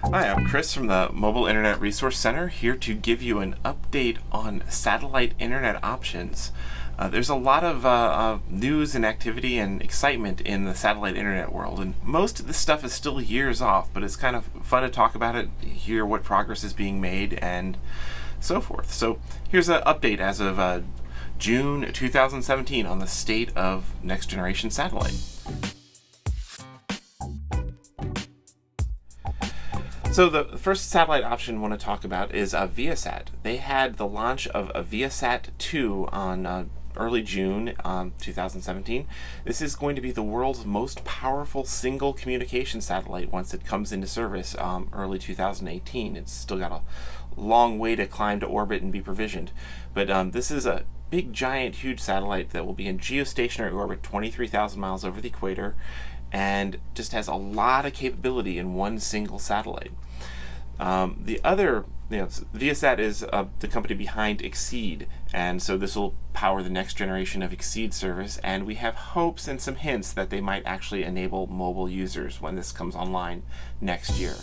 Hi, I'm Chris from the Mobile Internet Resource Center here to give you an update on satellite internet options. Uh, there's a lot of uh, uh, news and activity and excitement in the satellite internet world, and most of this stuff is still years off, but it's kind of fun to talk about it, hear what progress is being made, and so forth. So here's an update as of uh, June 2017 on the state of next generation satellite. So the first satellite option I want to talk about is uh, Viasat. They had the launch of a Viasat 2 on uh, early June um, 2017. This is going to be the world's most powerful single communication satellite once it comes into service um, early 2018. It's still got a long way to climb to orbit and be provisioned. But um, this is a big, giant, huge satellite that will be in geostationary orbit 23,000 miles over the equator and just has a lot of capability in one single satellite. Um, the other, you know, Viasat is uh, the company behind Exede, and so this will power the next generation of Exede service, and we have hopes and some hints that they might actually enable mobile users when this comes online next year.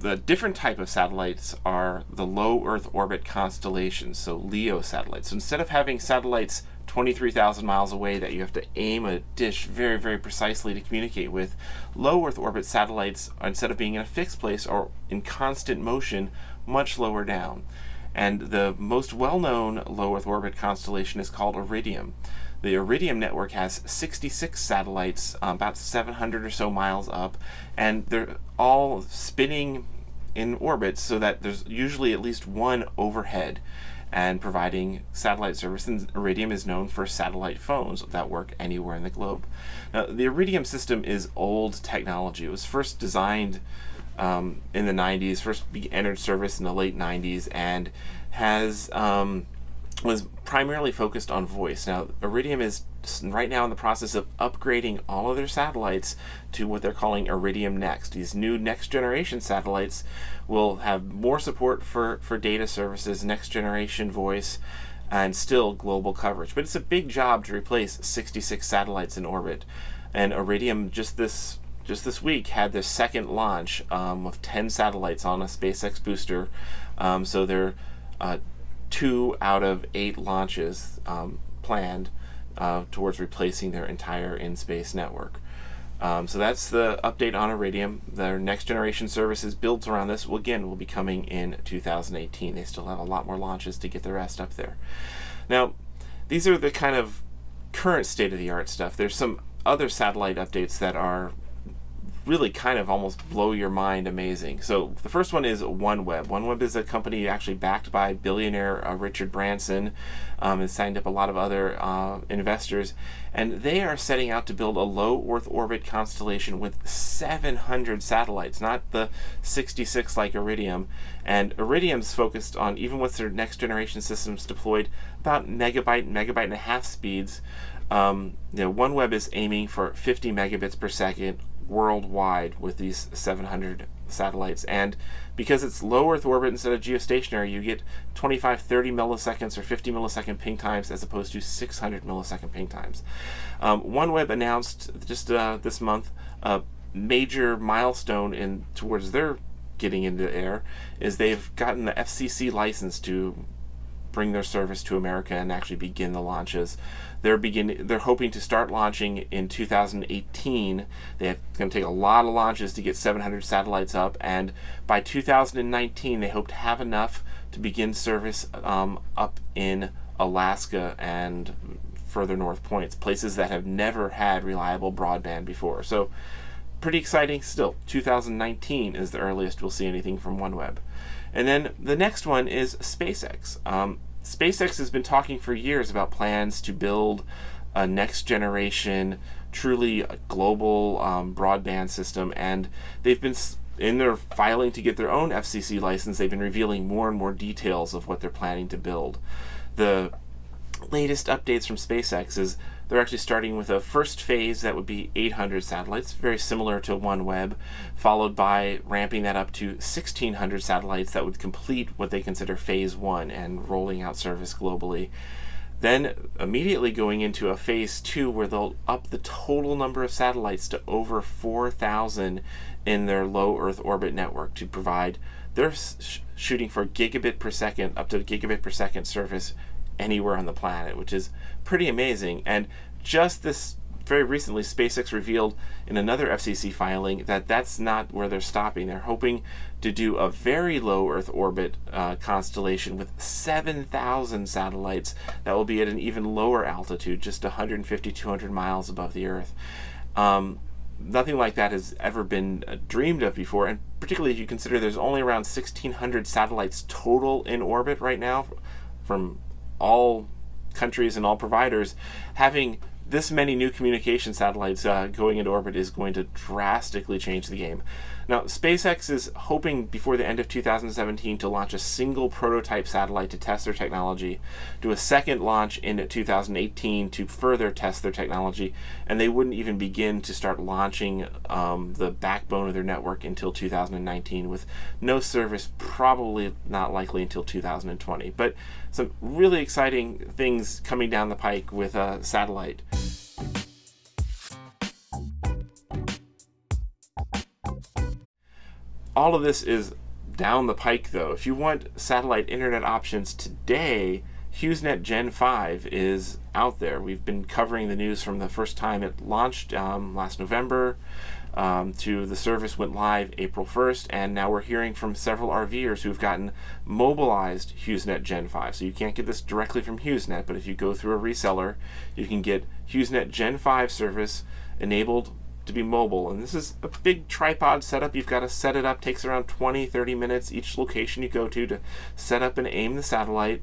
The different type of satellites are the low Earth orbit constellations, so LEO satellites. So instead of having satellites 23,000 miles away that you have to aim a dish very, very precisely to communicate with. Low Earth orbit satellites, instead of being in a fixed place, are in constant motion much lower down. And the most well known low Earth orbit constellation is called Iridium. The Iridium network has 66 satellites, um, about 700 or so miles up, and they're all spinning in orbit so that there's usually at least one overhead and providing satellite service. And Iridium is known for satellite phones that work anywhere in the globe. Now, the Iridium system is old technology. It was first designed um, in the 90s, first entered service in the late 90s, and has um, was primarily focused on voice. Now, Iridium is right now in the process of upgrading all of their satellites to what they're calling Iridium Next. These new next generation satellites will have more support for, for data services, next generation voice, and still global coverage. But it's a big job to replace 66 satellites in orbit. And Iridium just this just this week had their second launch um, of 10 satellites on a SpaceX booster. Um, so they're uh, two out of eight launches um, planned uh, towards replacing their entire in-space network. Um, so that's the update on Iridium. Their next generation services built around this, will, again, will be coming in 2018. They still have a lot more launches to get the rest up there. Now, these are the kind of current state-of-the-art stuff. There's some other satellite updates that are really kind of almost blow your mind amazing. So the first one is OneWeb. OneWeb is a company actually backed by billionaire uh, Richard Branson um, and signed up a lot of other uh, investors. And they are setting out to build a low Earth orbit constellation with 700 satellites, not the 66 like Iridium. And Iridium's focused on, even with their next generation systems deployed, about megabyte, megabyte and a half speeds. Um, you know, OneWeb is aiming for 50 megabits per second worldwide with these 700 satellites. And because it's low Earth orbit instead of geostationary, you get 25, 30 milliseconds or 50 millisecond ping times as opposed to 600 millisecond ping times. Um, OneWeb announced just uh, this month a major milestone in towards their getting into the air is they've gotten the FCC license to bring their service to America and actually begin the launches. They're begin they're hoping to start launching in 2018. They're going to take a lot of launches to get 700 satellites up, and by 2019 they hope to have enough to begin service um, up in Alaska and further north points, places that have never had reliable broadband before. So pretty exciting still. 2019 is the earliest we'll see anything from OneWeb. And then the next one is SpaceX. Um, SpaceX has been talking for years about plans to build a next generation, truly global um, broadband system, and they've been in their filing to get their own FCC license. They've been revealing more and more details of what they're planning to build. The latest updates from SpaceX is they're actually starting with a first phase that would be 800 satellites, very similar to OneWeb, followed by ramping that up to 1,600 satellites that would complete what they consider phase one and rolling out service globally. Then immediately going into a phase two where they'll up the total number of satellites to over 4,000 in their low Earth orbit network to provide. They're sh shooting for gigabit per second, up to gigabit per second service anywhere on the planet, which is pretty amazing. And just this very recently, SpaceX revealed in another FCC filing that that's not where they're stopping. They're hoping to do a very low Earth orbit uh, constellation with 7,000 satellites that will be at an even lower altitude, just 150, 200 miles above the Earth. Um, nothing like that has ever been uh, dreamed of before, and particularly if you consider there's only around 1,600 satellites total in orbit right now from all countries and all providers, having this many new communication satellites uh, going into orbit is going to drastically change the game. Now, SpaceX is hoping before the end of 2017 to launch a single prototype satellite to test their technology, do a second launch in 2018 to further test their technology, and they wouldn't even begin to start launching um, the backbone of their network until 2019, with no service probably not likely until 2020. But some really exciting things coming down the pike with a satellite. all of this is down the pike though. If you want satellite internet options today, HughesNet Gen 5 is out there. We've been covering the news from the first time it launched um, last November um, to the service went live April 1st, and now we're hearing from several RVers who've gotten mobilized HughesNet Gen 5. So you can't get this directly from HughesNet, but if you go through a reseller, you can get HughesNet Gen 5 service enabled to be mobile. And this is a big tripod setup. You've got to set it up. takes around 20, 30 minutes each location you go to to set up and aim the satellite.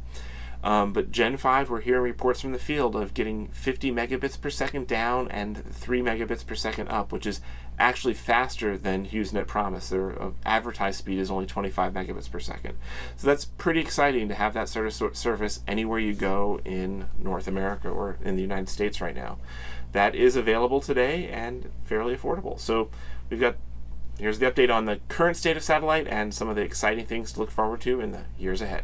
Um, but Gen 5, we're hearing reports from the field of getting 50 megabits per second down and 3 megabits per second up, which is actually faster than HughesNet promised. Their uh, advertised speed is only 25 megabits per second. So that's pretty exciting to have that sort of service anywhere you go in North America or in the United States right now that is available today and fairly affordable. So we've got here's the update on the current state of satellite and some of the exciting things to look forward to in the years ahead.